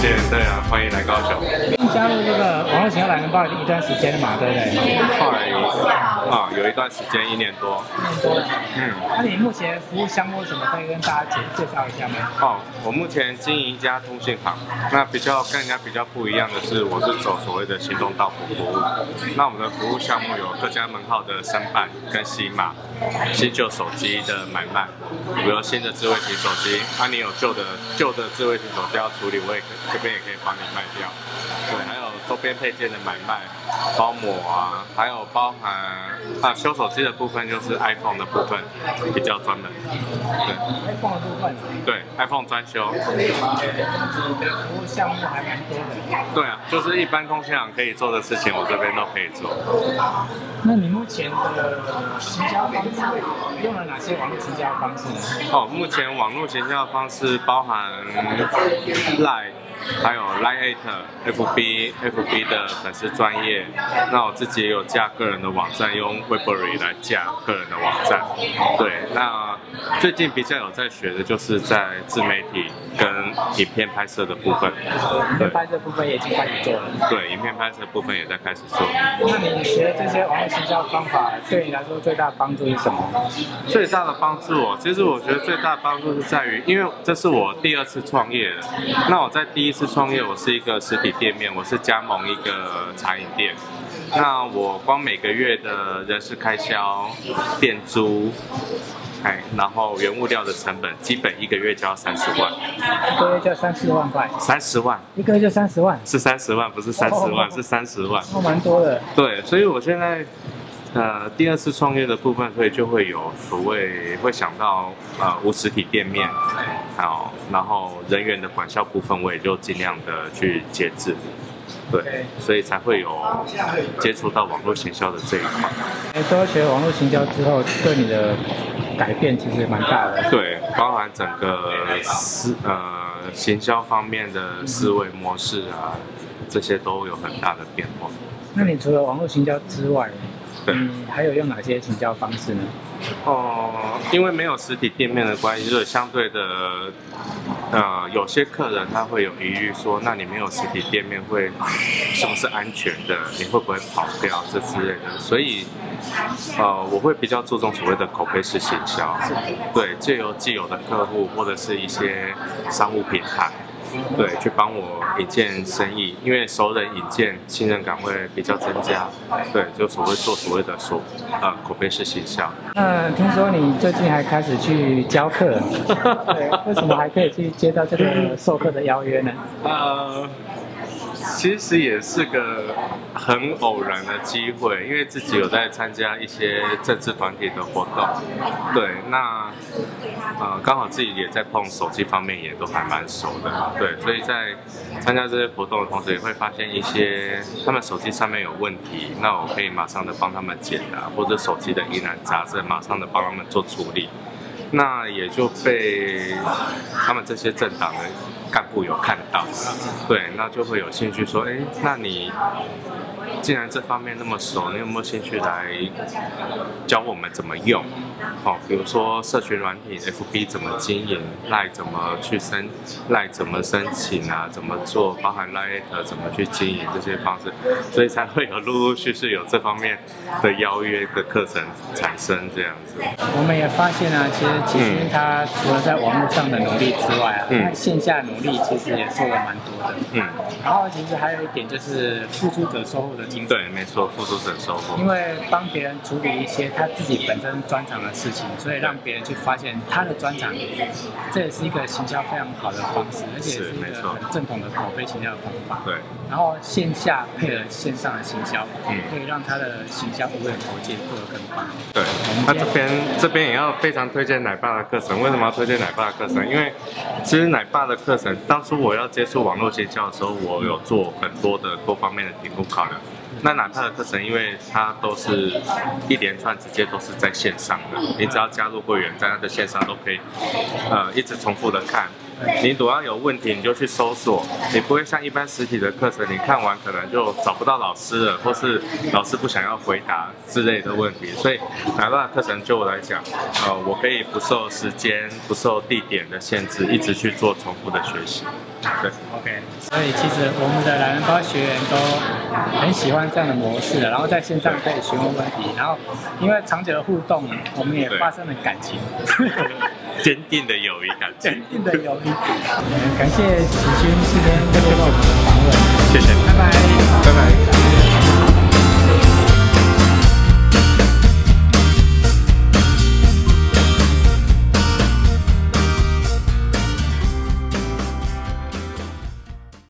见，对啊，欢迎来高雄。加入这个网络行销懒人包一段时间了嘛，对不对？后来啊，有一段时间，一年多。一年多。嗯，那你目前服务项目什么可以跟大家介介绍一下吗？哦，我目前经营一家通讯行，那比较跟人家比较不一样的是，我是走所谓的行动到付服务。那我们的服务项目有各家门号的申办跟洗码、新旧手机的买卖，比如新的智慧型手机，那你有旧的旧的智慧型手机要处理，我也可这边也可以帮你卖掉。对，周边配件的买卖、包膜啊，还有包含啊修手机的部分，就是 iPhone 的部分比较专门。对，iPhone 的部分。对，iPhone 专修。服务项目还蛮多的。对啊，就是一般通信行可以做的事情，我这边都可以做。那你目前的行销方式用了哪些网络行销方式呢？哦，目前网络行销方式包含 Line。还有 Line、FB、FB 的粉丝专业，那我自己也有架个人的网站，用 webrry 来架个人的网站。对，那最近比较有在学的就是在自媒体跟影片拍摄的部分。影片拍摄部分也已经开始做了。对，影片拍摄部分也在开始做。那你学这些网络营销方法，对你来说最大的帮助是什么？最大的帮助哦，其实我觉得最大的帮助是在于，因为这是我第二次创业了，那我在第一次创业，我是一个实体店面，我是加盟一个茶饮店。那我光每个月的人事开销、店租，哎，然后原物料的成本，基本一个月就要三十万。一个月就三四万块。三十万。一个月就三十万。是三十万，不是三十万，是三十万。哦，蛮多的。对，所以我现在。呃，第二次创业的部分，所以就会有所谓会想到呃无实体店面，好，然后人员的管销部分，我也就尽量的去节制，对，所以才会有接触到网络行销的这一块。哎，说学网络行销之后，对你的改变其实蛮大的。对，包含整个思呃行销方面的思维模式啊，这些都有很大的变化。那你除了网络行销之外？嗯，还有用哪些行销方式呢？哦，因为没有实体店面的关系，就是相对的，呃，有些客人他会有疑虑，说那你没有实体店面会是不是安全的？你会不会跑掉这之类的？所以，呃，我会比较注重所谓的口碑式行销，对，借由既有的客户或者是一些商务平台。对，去帮我引荐生意，因为熟人引荐，信任感会比较增加。对，就所谓做所谓的所呃口碑式行销。那听说你最近还开始去教课，对，为什么还可以去接到这个授课的邀约呢？呃。其实也是个很偶然的机会，因为自己有在参加一些政治团体的活动，对，那呃刚好自己也在碰手机方面，也都还蛮熟的，对，所以在参加这些活动的同时，也会发现一些他们手机上面有问题，那我可以马上的帮他们解答，或者手机的疑难杂症，马上的帮他们做处理，那也就被他们这些政党的。干部有看到，对，那就会有兴趣说，哎，那你。既然这方面那么熟，你有没有兴趣来教我们怎么用？好，比如说社群软体，FB 怎么经营，赖怎么去申，赖怎么申请啊？怎么做？包含 Line 怎么去经营这些方式，所以才会有陆陆续续有这方面的邀约的课程产生这样子。我们也发现啊，其实其实他除了在网络上的努力之外啊，他线下努力其实也做了蛮多的。嗯，然后其实还有一点就是付出者收获的。对，没错，付出者收获。因为帮别人处理一些他自己本身专长的事情，所以让别人去发现他的专长，这也是一个行销非常好的方式，而且是一个很正统的口碑行销的方法。对。然后线下配合线上的行销，嗯，可以让他的行销无远佛界做得更棒。对。那这边这边也要非常推荐奶爸的课程。为什么要推荐奶爸的课程？因为其实奶爸的课程，当初我要接触网络学校的时候，我有做很多的多方面的评估考量。那奶爸的课程，因为它都是一连串，直接都是在线上的，你只要加入会员，在它的线上都可以，呃，一直重复的看。你主要有问题，你就去搜索，你不会像一般实体的课程，你看完可能就找不到老师了，或是老师不想要回答之类的问题。所以哪怕的课程，就我来讲，呃，我可以不受时间、不受地点的限制，一直去做重复的学习。对，OK。所以其实我们的懒人包学员都很喜欢这样的模式，然后在线上可以询问问题，然后因为长久的互动，我们也发生了感情，坚定的友谊感，坚定的友谊。感谢启勋今天接受我们的访问，谢谢，拜拜，拜拜。